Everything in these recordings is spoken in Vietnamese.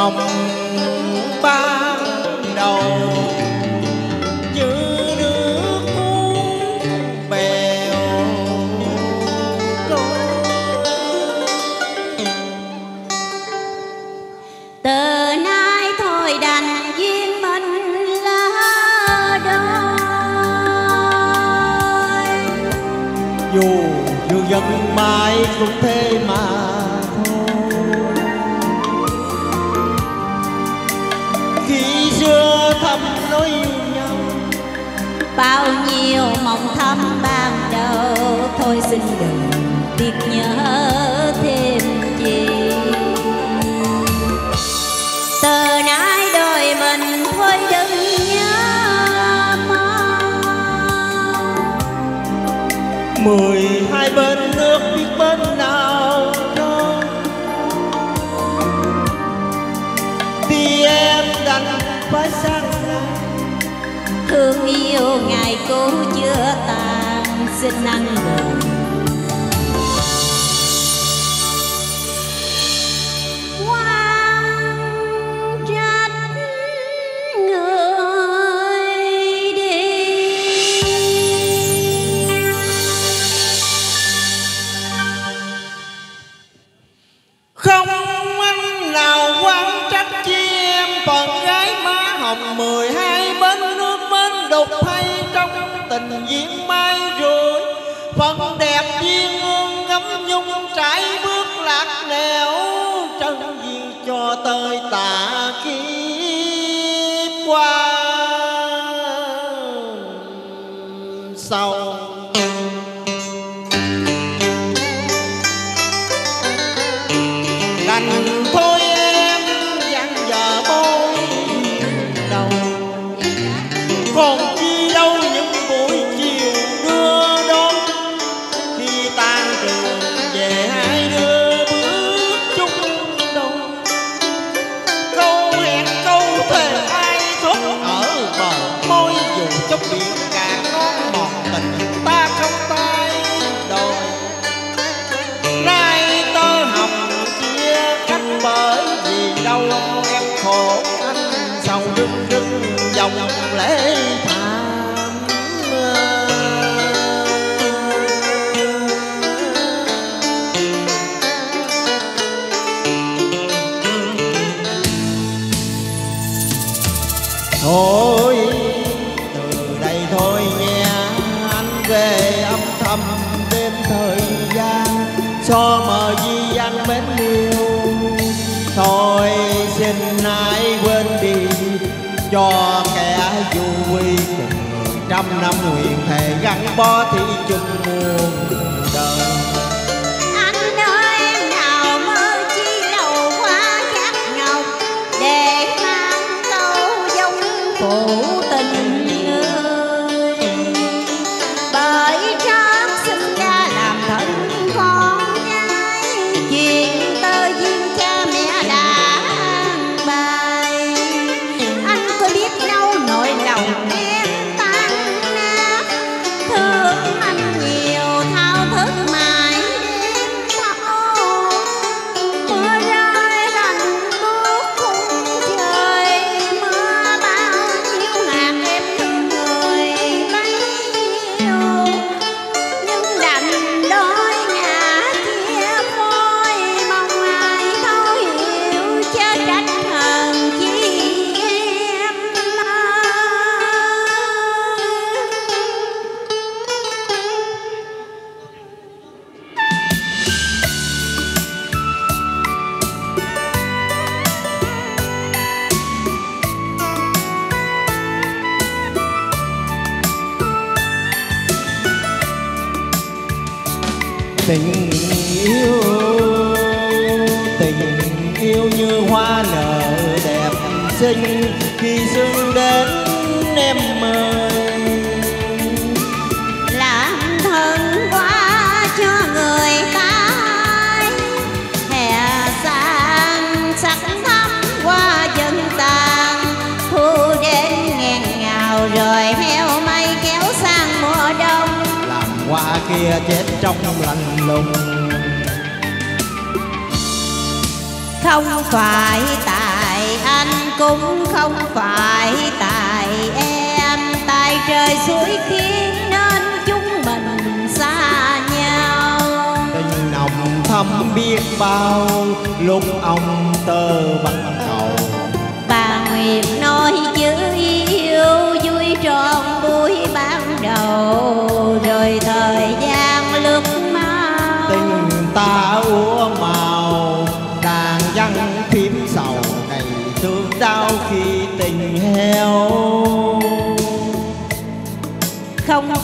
mong ban đầu. Như nước uống bèo từ nay thôi đàn duyên mình là đôi. Dù dương dân mãi cũng thế mà nối nhau. Bao nhiêu mong thắm ban đầu, thôi xin đừng tiếc nhớ thêm gì từ nay đời mình thôi đừng nhớ mong. Mười hai bên nước biết bên cố chưa tàn xin năng lượng. Không trái chốc biển cho mờ di anh mến yêu thôi xin ai quên đi, cho kẻ du quy trăm năm nguyện thề gắn bó thì chung muôn tình yêu tình yêu như hoa nở đẹp xinh khi dương trong lành lùng. Không phải tại anh cũng không phải tại em tại trời suối khiến nên chúng mình xa nhau. Tình nồng thâm biết bao lúc ông tơ bằng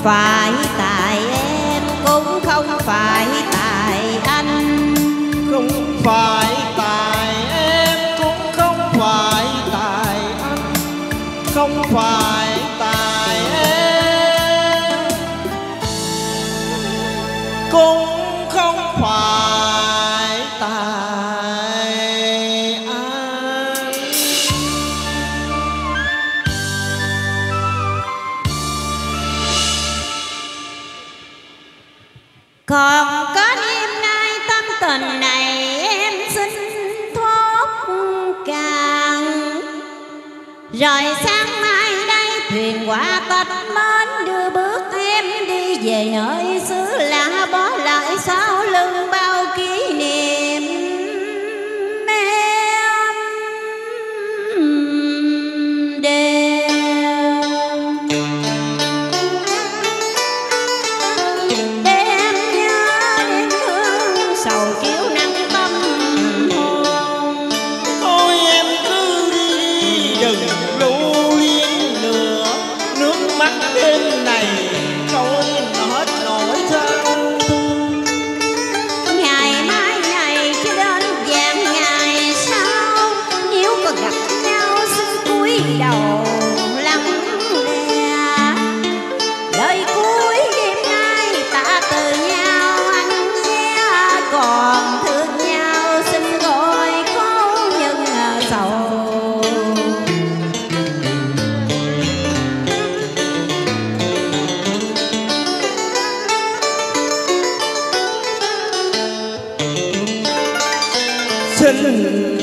phải tại em cũng không phải tại anh. Không phải rồi sáng mai đây thuyền qua tết mến đưa bước em đi về nơi Satan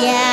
yeah.